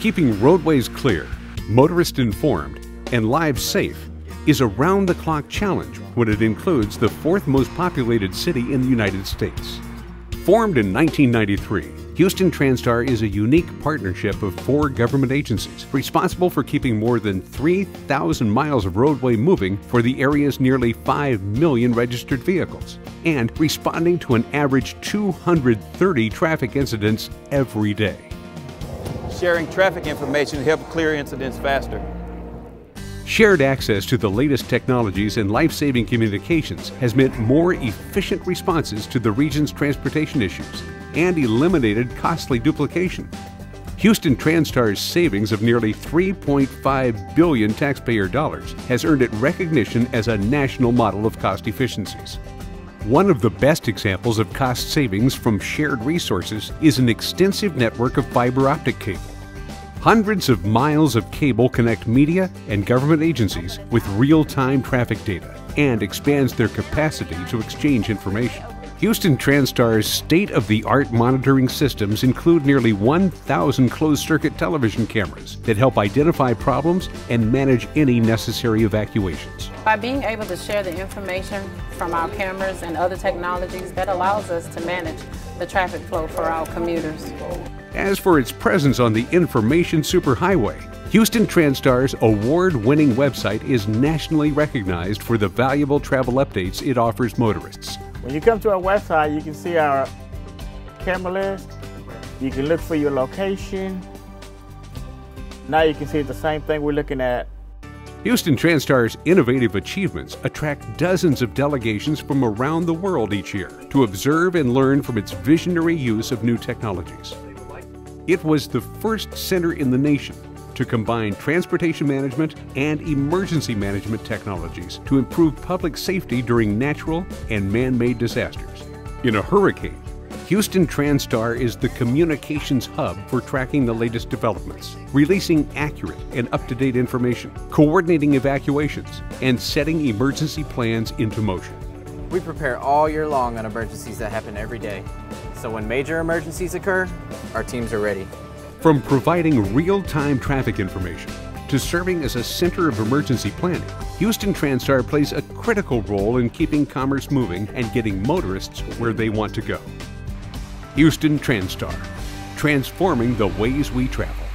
Keeping roadways clear, motorist informed, and lives safe is a round the clock challenge when it includes the fourth most populated city in the United States. Formed in 1993, Houston Transtar is a unique partnership of four government agencies responsible for keeping more than 3,000 miles of roadway moving for the area's nearly 5 million registered vehicles and responding to an average 230 traffic incidents every day. Sharing traffic information to help clear incidents faster. Shared access to the latest technologies and life-saving communications has meant more efficient responses to the region's transportation issues and eliminated costly duplication. Houston Transtar's savings of nearly 3.5 billion taxpayer dollars has earned it recognition as a national model of cost efficiencies. One of the best examples of cost savings from shared resources is an extensive network of fiber optic cable. Hundreds of miles of cable connect media and government agencies with real-time traffic data and expands their capacity to exchange information. Houston Transtar's state-of-the-art monitoring systems include nearly 1,000 closed-circuit television cameras that help identify problems and manage any necessary evacuations. By being able to share the information from our cameras and other technologies, that allows us to manage the traffic flow for our commuters. As for its presence on the information superhighway, Houston Transtar's award winning website is nationally recognized for the valuable travel updates it offers motorists. When you come to our website, you can see our camera list. You can look for your location. Now you can see the same thing we're looking at. Houston Transtar's innovative achievements attract dozens of delegations from around the world each year to observe and learn from its visionary use of new technologies. It was the first center in the nation to combine transportation management and emergency management technologies to improve public safety during natural and man made disasters. In a hurricane, Houston Transtar is the communications hub for tracking the latest developments, releasing accurate and up to date information, coordinating evacuations, and setting emergency plans into motion. We prepare all year long on emergencies that happen every day. So when major emergencies occur, our teams are ready. From providing real-time traffic information to serving as a center of emergency planning, Houston Transtar plays a critical role in keeping commerce moving and getting motorists where they want to go. Houston Transtar, transforming the ways we travel.